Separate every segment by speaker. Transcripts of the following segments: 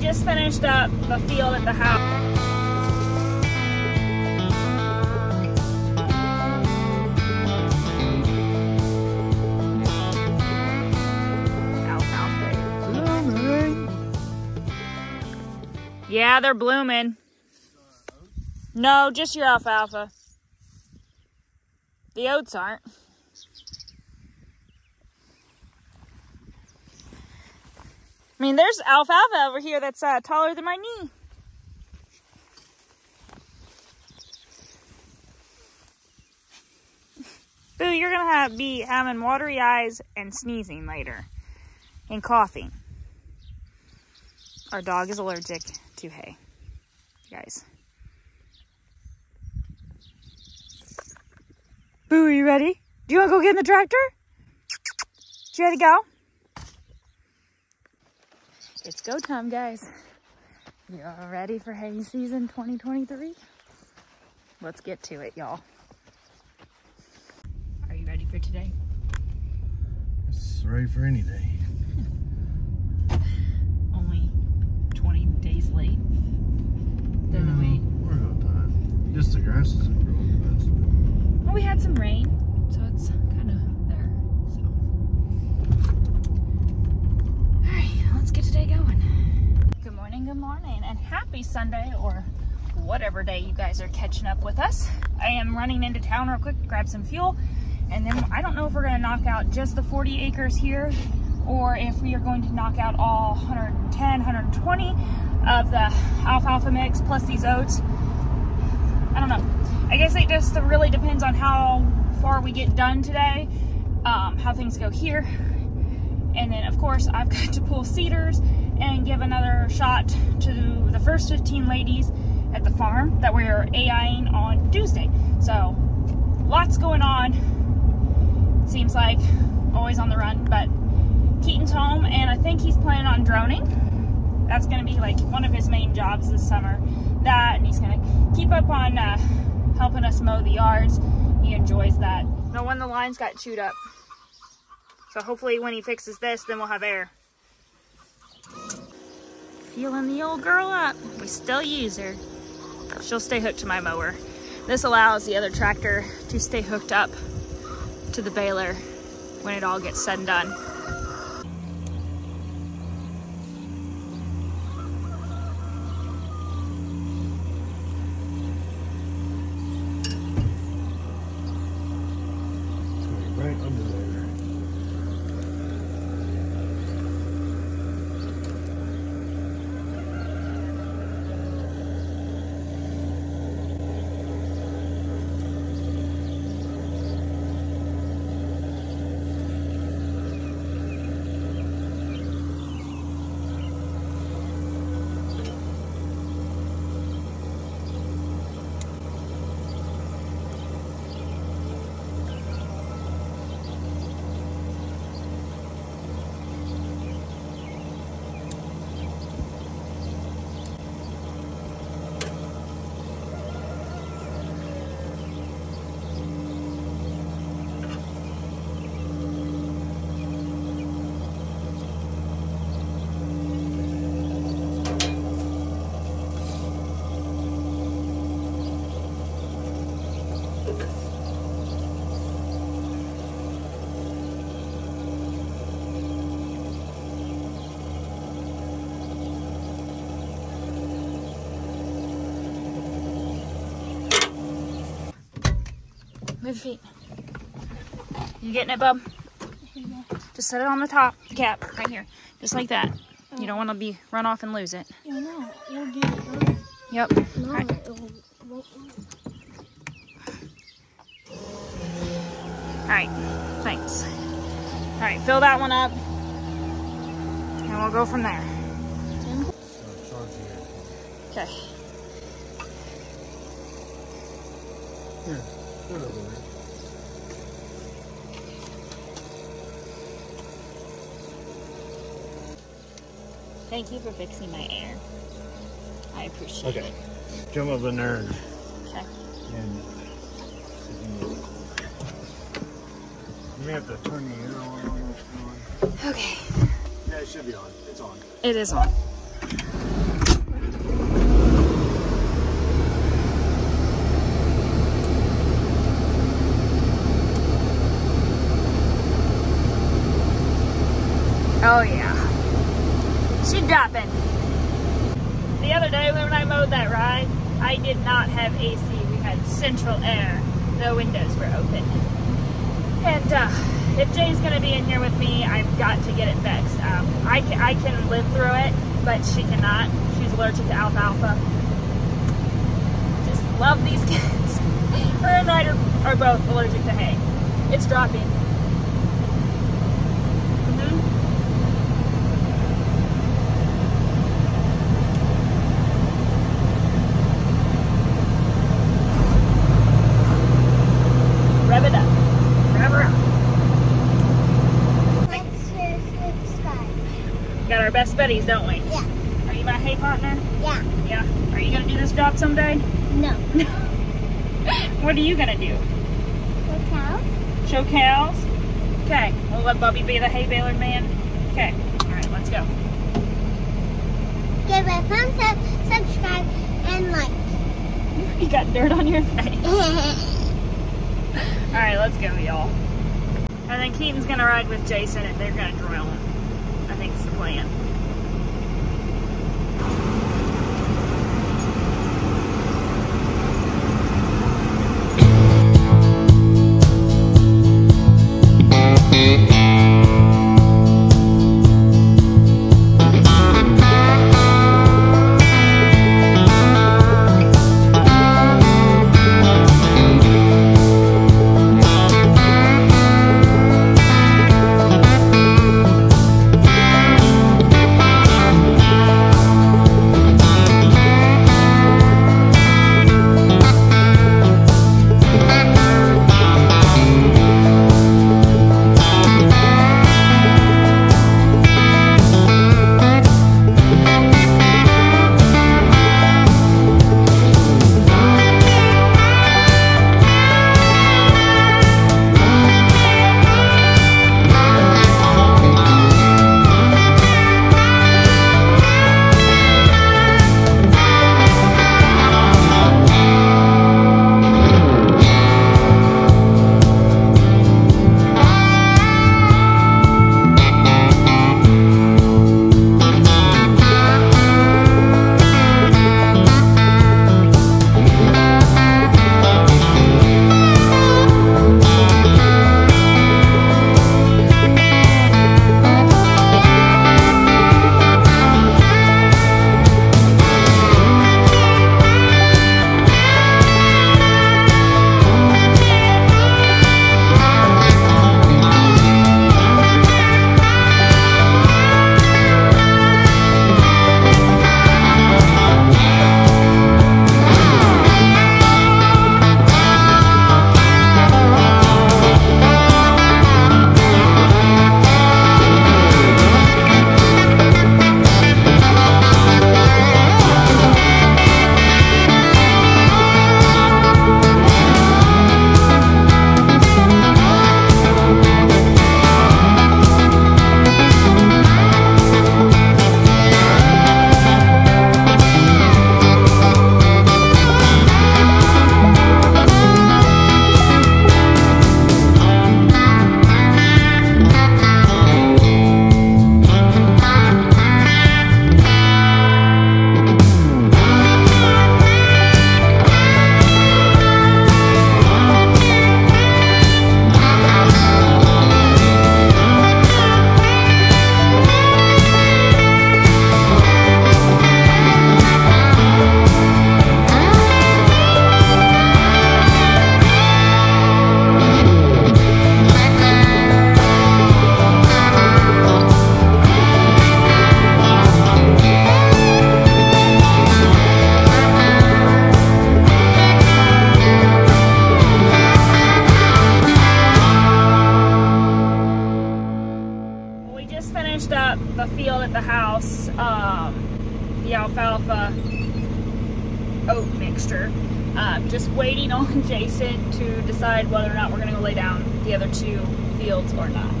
Speaker 1: just finished up the field at the house. Yeah, they're blooming. No, just your alfalfa. The oats aren't. I mean, there's alfalfa over here that's uh, taller than my knee. Boo, you're gonna have, be having watery eyes and sneezing later and coughing. Our dog is allergic to hay, you guys. Boo, are you ready? Do you want to go get in the tractor? Do You ready to go? It's go time, guys. You all ready for hay season 2023? Let's get to it, y'all. Are you ready for today?
Speaker 2: It's ready for any day.
Speaker 1: Only 20 days late. Then we,
Speaker 2: We're on time. Just the grass isn't growing the best.
Speaker 1: well, we had some rain, so it's kind of there. So, all right, let's get today going. Good morning, and happy Sunday or whatever day you guys are catching up with us. I am running into town real quick to grab some fuel, and then I don't know if we're going to knock out just the 40 acres here or if we are going to knock out all 110, 120 of the alfalfa mix plus these oats. I don't know. I guess it just really depends on how far we get done today, um, how things go here. And then, of course, I've got to pull CIDRs and give another shot to the first 15 ladies at the farm that we're AIing on Tuesday. So, lots going on. Seems like always on the run, but Keaton's home, and I think he's planning on droning. That's going to be like one of his main jobs this summer. That, and he's going to keep up on uh, helping us mow the yards. He enjoys that. No when the lines got chewed up. So hopefully when he fixes this, then we'll have air. Feeling the old girl up. We still use her. She'll stay hooked to my mower. This allows the other tractor to stay hooked up to the baler when it all gets said and done. Move your feet. You getting it, bub? Just set it on the top, the cap, right here. Just like that. You don't want to be run off and lose it.
Speaker 3: Yeah, no, we'll get it right.
Speaker 1: Yep.
Speaker 3: No,
Speaker 1: Alright.
Speaker 3: it will, won't.
Speaker 1: All right. Thanks. All right, fill that one up. And we'll go from there.
Speaker 2: Start charging it.
Speaker 1: Okay.
Speaker 2: Here, put it over there.
Speaker 1: Thank you for fixing my air. I appreciate
Speaker 2: Okay.
Speaker 1: it.
Speaker 2: Jump up in there and,
Speaker 1: Okay.
Speaker 2: and you may have to turn the air on.
Speaker 1: Okay.
Speaker 2: Yeah, it should be on. It's on.
Speaker 1: It is on. Oh yeah. She dropping. The other day when I mowed that ride, I did not have AC. We had central air. The windows were open. And uh, if Jay's gonna be in here with me, I've got to get it fixed. Um, I, can, I can live through it, but she cannot. She's allergic to alfalfa. Just love these kids. Her and I are, are both allergic to hay. It's dropping. Mhm. Rev it up. Rev her up.
Speaker 3: Let's just subscribe.
Speaker 1: Got our best buddies, don't we?
Speaker 3: Yeah.
Speaker 1: Are you my hay partner?
Speaker 3: Yeah.
Speaker 1: Yeah. Are you gonna do this job someday?
Speaker 3: No.
Speaker 1: What are you gonna do?
Speaker 3: Show cows?
Speaker 1: Show cows? Okay. We'll let Bubby be the hay baler man. Okay. All right. Let's go.
Speaker 3: Give it a thumbs up, subscribe, and like.
Speaker 1: You got dirt on your face. All right. Let's go, y'all. And then Keaton's gonna ride with Jason, and they're gonna drill him. I think it's the plan. The field at the house, um, the alfalfa oat mixture. Um, just waiting on Jason to decide whether or not we're going to lay down the other two fields or not.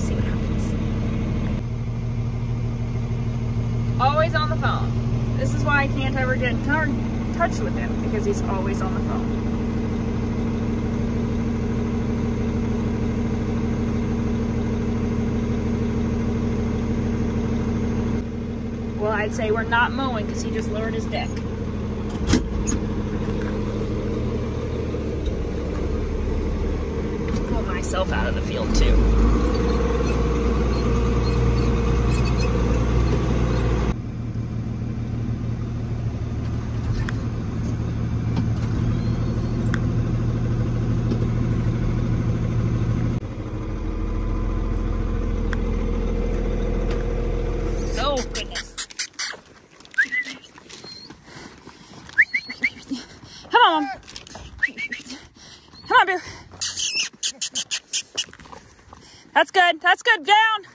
Speaker 1: See what happens. Always on the phone. This is why I can't ever get in touch with him because he's always on the phone. I'd say we're not mowing because he just lowered his deck. Pull myself out of the field too. Oh goodness. Come on, Mom. Come on, Boo. That's good. That's good. Down.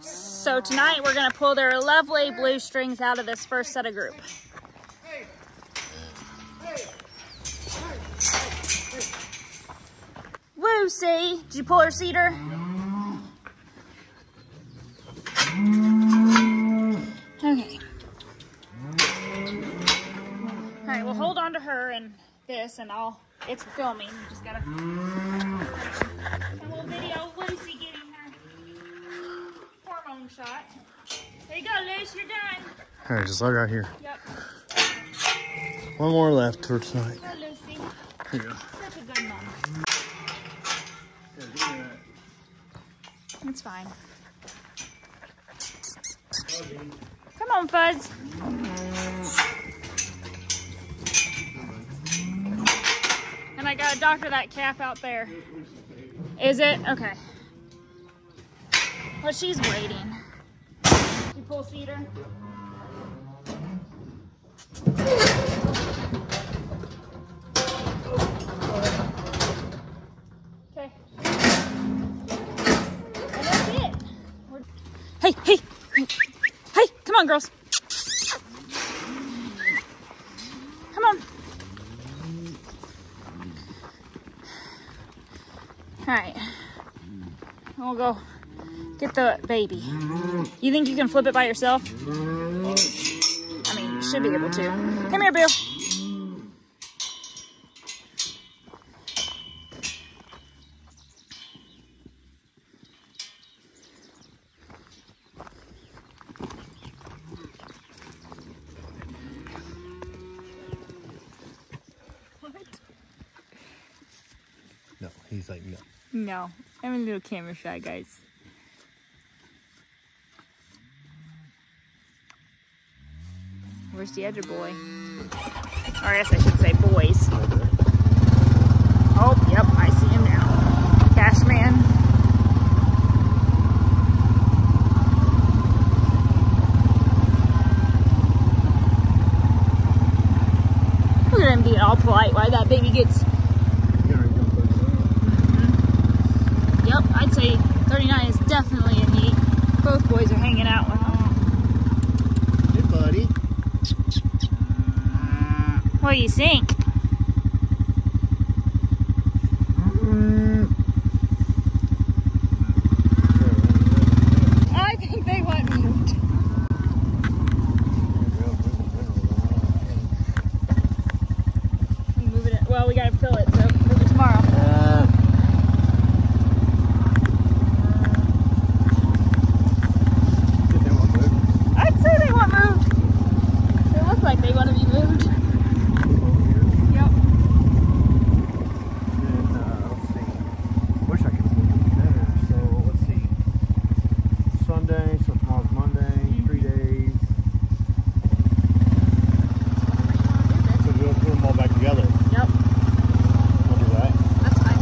Speaker 1: So tonight we're gonna pull their lovely blue strings out of this first set of group. Woo, see? Did you pull her CIDR? This, and I'll. It's filming. You just gotta. A little video Lucy getting her hormone shot. There you go, Lucy. You're done.
Speaker 2: All right, just log out here.
Speaker 1: Yep.
Speaker 2: One more left for tonight.
Speaker 1: Go, Lucy.
Speaker 2: Go.
Speaker 1: Such a good mom. It's fine. Come on, Fuzz. And I gotta doctor that calf out there. Is it? Okay. Well, she's waiting. You pull CIDR? Okay. Hey, hey, hey, come on, girls. Come on. All right. We'll go get the baby. You think you can flip it by yourself? I mean, you should be able to. Come here, Bill.
Speaker 2: No, he's like, no.
Speaker 1: No, I'm a little camera shy, guys. Where's the other boy? Or I guess I should say boys. Oh, yep, I see him now. Cash man. Look at him being all polite while that baby gets Yep, I'd say 39 is definitely a neat. Both boys are hanging out with him.
Speaker 2: Hey, buddy.
Speaker 1: What do you think? I think they want moved. Move it. Well, we gotta fill it, so move it tomorrow.
Speaker 2: Uh, get that one moved.
Speaker 1: I'd say they want moved. They look like they want to be moved. Yep.
Speaker 2: And, uh, let's see. Wish I could move it better. So, let's see. Sunday, so tomorrow's Monday, three days. So we'll put them all back together.
Speaker 1: Yep.
Speaker 2: We'll do that.
Speaker 1: That's fine.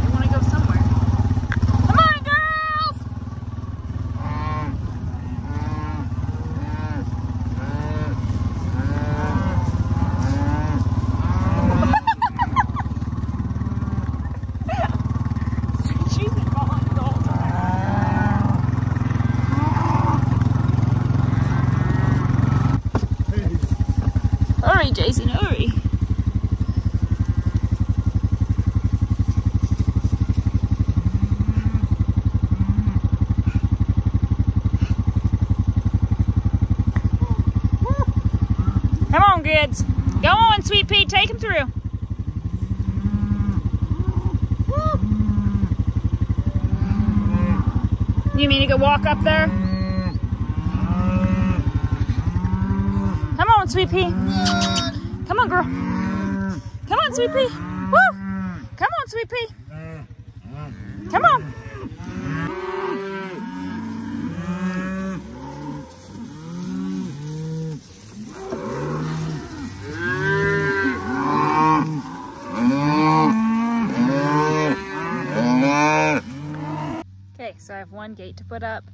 Speaker 1: They want to go somewhere. Come on, girls! She's been following the whole time. Hurry, Jason, hurry. Come on, kids. Go on, Sweet Pea. Take him through. You mean you could walk up there? Come on, sweet pea. Come on, girl. Come on, sweet pea. Woo! Come on, sweet pea. Come on. Okay, so I have one gate to put up.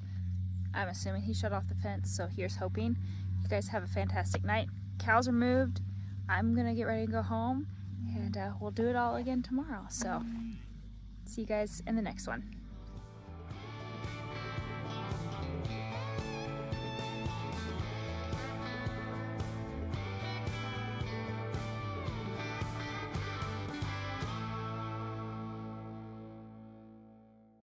Speaker 1: I'm assuming he shut off the fence, so here's hoping. You guys have a fantastic night. Cows are moved. I'm gonna get ready to go home, and uh, we'll do it all again tomorrow. So, see you guys in the next one.